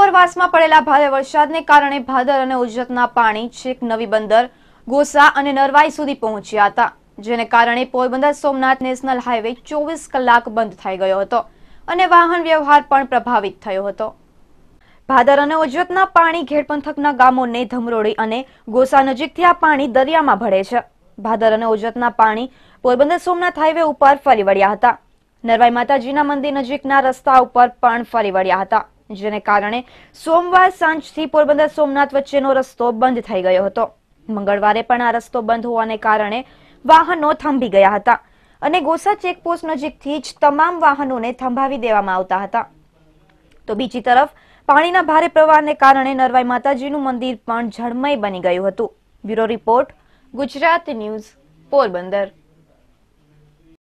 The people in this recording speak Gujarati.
ઉપરવાસમાં પડેલા ભારે વરસાદને કારણે ભાદર અને ઉજરતના પાણી છેક નવી બંદર, ગોસા અને નરવાઈ સુધી પહોંચ્યા હતા, જેને કારણે પોરબંદર સોમનાથ નેશનલ હાઈવે ચોવીસ કલાક બંધ થઈ ગયો હતો અને વાહન વ્યવહાર પણ પ્રભાવિત થયો હતો. ભાદર અને ઉજરતના પાણી ઘેડ પંથકના ગામોને ધમરોડી અને ગોસા નજીકથી આ પાણી દરિયામાં ભળે છે. ભાદર અને ઉજરતના પાણી પોરબંદર સોમનાથ હાઈવે ઉપર ફરી વળ્યા હતા. નરવાઈ માતાજીના મંદિર નજીકના રસ્તા ઉપર પણ ફરી વળ્યા હતા. જેને કારણે સોમવાર સાંજથી પોરબંદર સોમનાથ વચ્ચેનો રસ્તો બંધ થઈ ગયો હતો. મંગળવારે પણ આ રસ્તો બંધ હોવાને કારણે વાહનો થંભી ગયા હતા અને ગોસા ચેકપોસ્ટ નજીકથી જ તમામ વાહનોને થંભાવી દેવામાં આવતા હતા. તો બીજી તરફ, પાણીના ભારે પ્રવાહને કારણે નરવાઈ માતાજીનું મંદિર પણ જળમય બની ગયું હતું. Bureau report, Gujarat news, Porbandar.